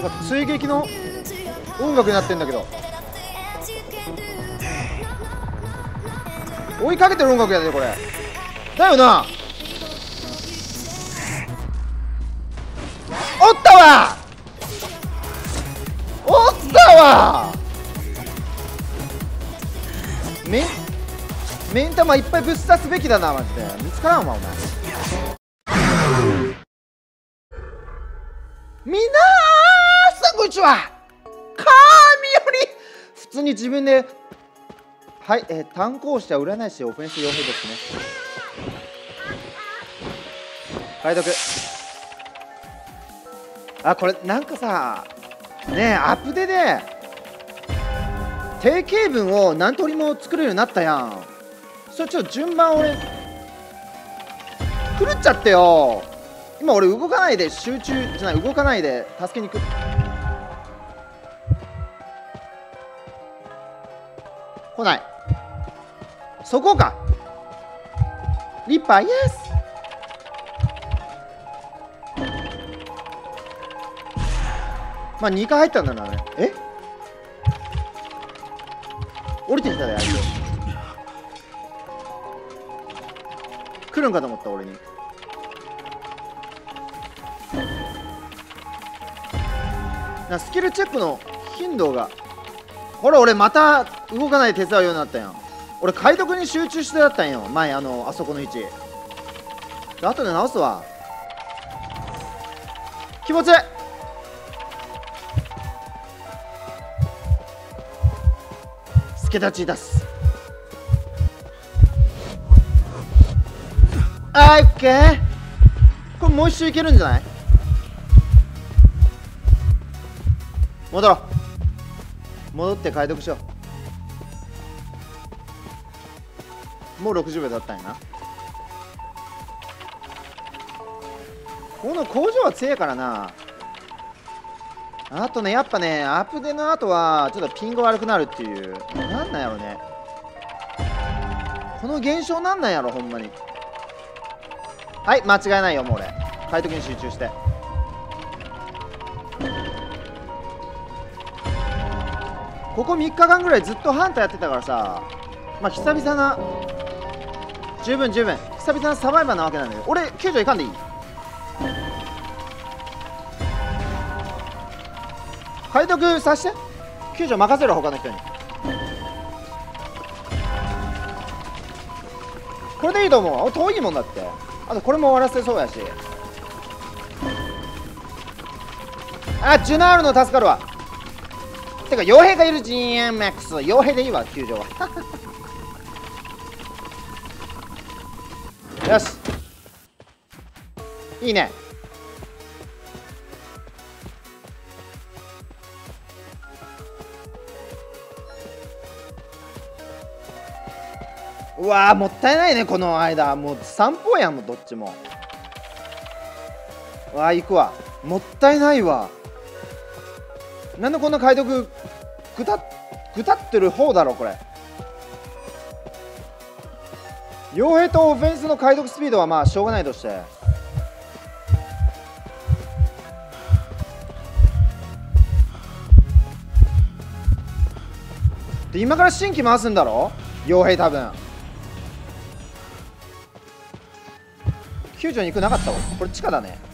なんか追撃の音楽になってんだけど。追いかけてる音楽やでこれ。だよな。おったわ。おったわ。め目ん玉いっぱいぶっ刺すべきだなマジで。見つからんわお前。さんこんにちは神より普通に自分ではいえー、炭鉱師は占い師オフェンス傭兵ですね。解読あこれなんかさねえアップデで定型文を何通りも作れるようになったやん。それちょっと順番俺狂っちゃってよ。今俺動かないで集中じゃない動かないで助けに行く。来ない。そこか。リッパーイエス。まあ2回入ったんだなねえ？降りてきたであいつ。来るんかと思った俺に。なスキルチェックの頻度が。ほら俺また動かない手伝うようになったやん俺解読に集中してだったんよ。前あのあそこの位置。後で直すわ。気持ちいい。助立ち出す。あーオッケーこれもう一周いけるんじゃない？戻ろう。戻って解読しよう。もう60秒だったんやな。この工場は強いからな。あとねやっぱねアップデの後はちょっとピンが悪くなるっていう。なんなんやろね。この現象なんなんやろほんまに。はい間違いないよもう俺。解読に集中して。ここ3日間ぐらいずっとハンターやってたからさ。まあ久々な。十分十分。久々なサバイバーなわけなんだけど。俺救助いかんでいい？解読させて。救助任せろ他の人に。これでいいと思う遠いもんだって。あとこれも終わらせそうやし。あジュナールの助かるわ。てか傭兵がいる。GMX 傭兵でいいわ救助は。よし。いいね。うわーもったいないねこの間。もう散歩やんもどっちも。わー行くわ。もったいないわ。なんでこんな解読ぐたぐたってる方だろこれ。傭兵とオフェンスの解読スピードはまあしょうがないとして。で今から新規回すんだろ？傭兵多分。救助に行くなかったわ。これ地下だね。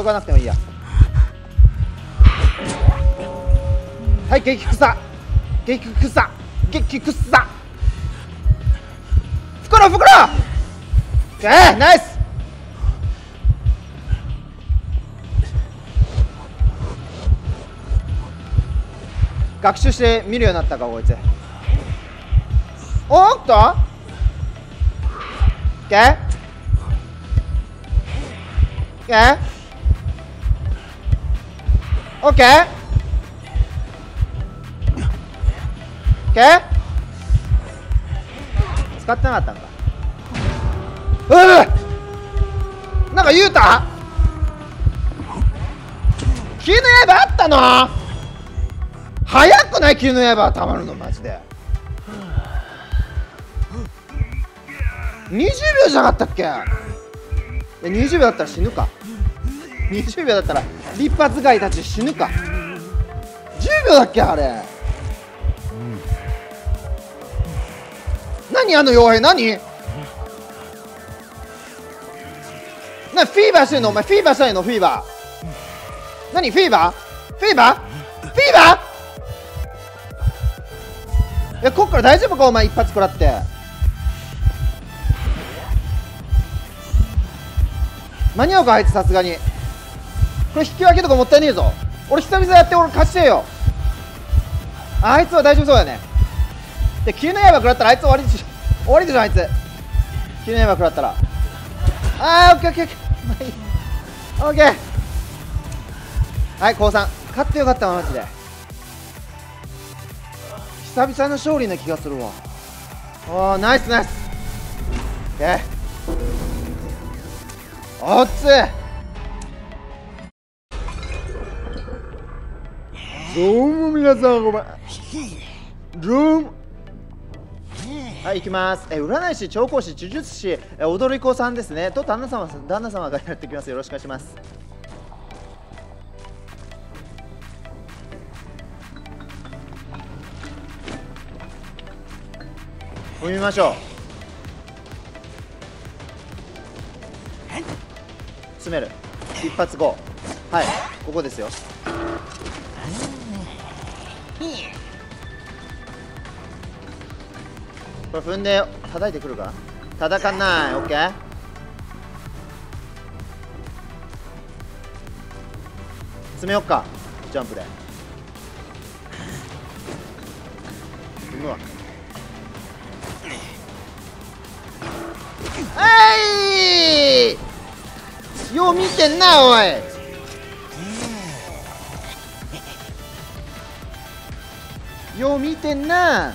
急がなくてもいいや。はい激草激草激草袋袋!えー、ナイス!学習して見るようになったかこいつ。おっと! OK OK OK OK 使ってなかったんか。ううなんか言うた？気急の刃あったの？早くない？急の刃たまるのマジで。20秒じゃなかったっけ？20秒だったら死ぬか。20秒だったら立派使いたち死ぬか。10秒だっけあれ、何あの傭兵何？なフィーバーしてんの？お前フィーバーしたいの？フィーバー。何フィーバー？フィーバー？フィーバー？いやこっから大丈夫かお前一発食らって。間に合うかあいつさすがに。これ引き分けとかもったいねえぞ。俺久々やって俺勝ちてえよ。あいつは大丈夫そうだね。で急の刃食らったらあいつ終わりでしょ終わりでしょあいつ。急の刃食らったら。あーオッケーオッケーオッケー。オッケー。はい降参。勝ってよかったわマジで。久々の勝利な気がするわ。おーナイスナイス。オッケーおっつどうも皆さんごめん。どうも。はい行きます。え占い師調香師呪術師え踊り子さんですね。と旦那様旦那様がやってきます。よろしくお願いします。踏みましょう。詰める。一発5はいここですよこれ踏んで叩いてくるか？叩かない。オッケー？詰めよっかジャンプで。踏むわ。えい！よう見てんなおい！よう見てんな。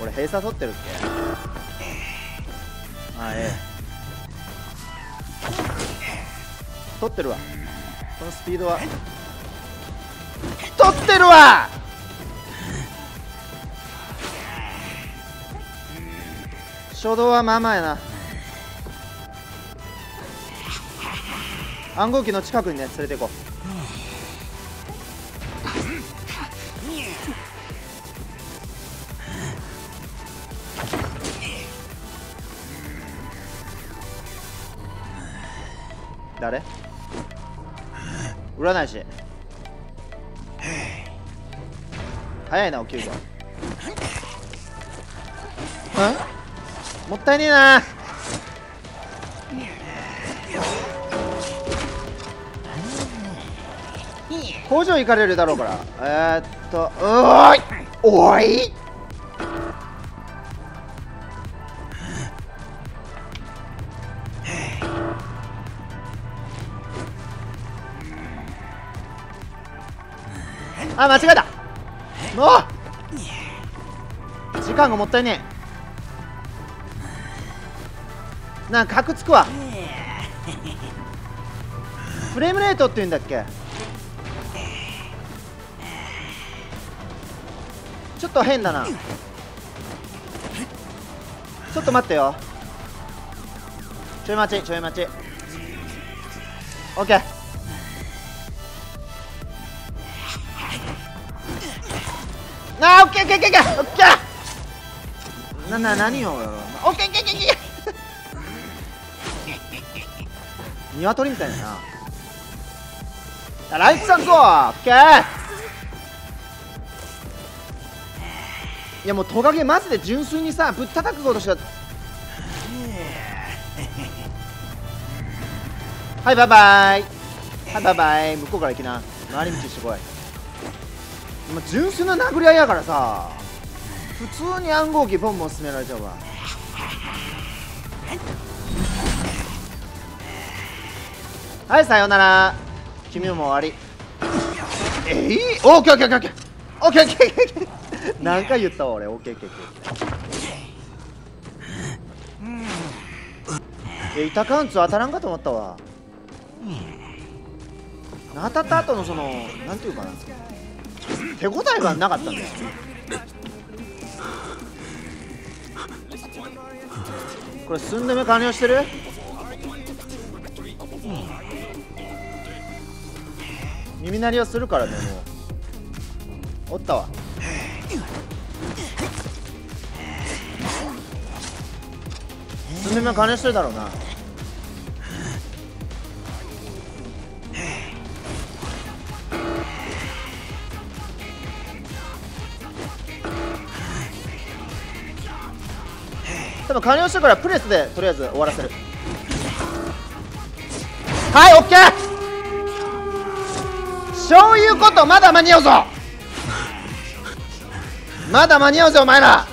俺閉鎖取ってるっけ？あええ。取ってるわ。このスピードは。取ってるわ！初動はまあまあやな。暗号機の近くにね連れて行こう。誰？占い師。早いな起きるぞんもったいねえな。工場行かれるだろうから。えー、っとうーい。おいあ間違えた。もう時間がもったいねえ。なんかカクつくわ。フレームレートって言うんだっけ？ちょっと変だな。ちょっと待ってよ。ちょい待ちちょい待ち。オあーオッケーオッケーオッケーオッケー。なな何をオッケーオッケーオッケー鶏みたいだな。あライツさんぞオッケー。いやもうトカゲマジで純粋にさぶったたくことしか。はいバイバイ。はいバイバイ。向こうから行きな。回り道してこい今純粋な殴り合いやからさ普通に暗号機ボンボン進められちゃうわ。はいさようなら。君も終わり。えい、ー、オッケーオッケーオッケー。オッケーオッケーオー何回言ったわ俺？オッケーオッケーオッケー。え板カウンツ当たらんかと思ったわ。当たった後のそのなんていうかな。手応えがなかったんだよ。これ寸止め完了してる？耳鳴りはするからねもう。おったわ。寸止め完了してるだろうな。多分完了してからプレスでとりあえず終わらせる。はいオッケー！そういうことまだ間に合うぞ！まだ間に合うぜお前ら！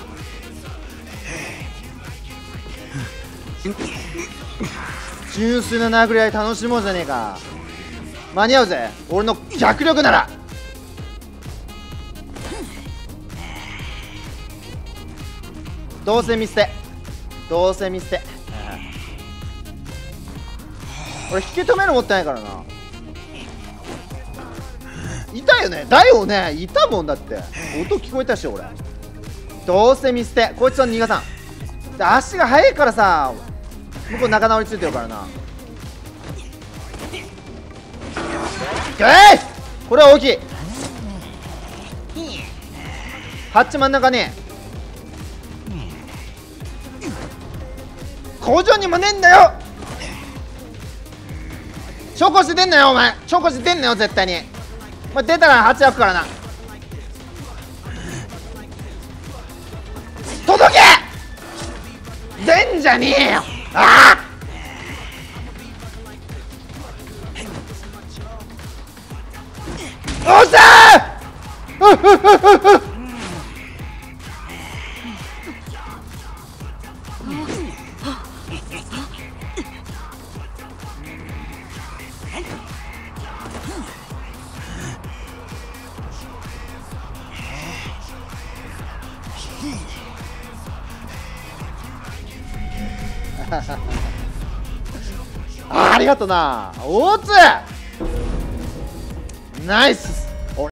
純粋な殴り合い楽しもうじゃねえか。間に合うぜ！俺の脚力なら！どうせ見捨て。どうせ見捨て。俺引き止める持ってないからな。いたよね。だよね。いたもんだって。音聞こえたし俺。どうせ見捨て。こいつは逃がさん。足が速いからさ向こう仲直りついてるからな。えいこれは大きい。ハッチ真ん中ね工場にもねえんだよ。チョコして出んなよお前。チョコして出んなよ絶対に。お前出たら8焼くからな。届け！出んじゃねえよ。ああ！おっしゃー あありがとな。大津。ナイス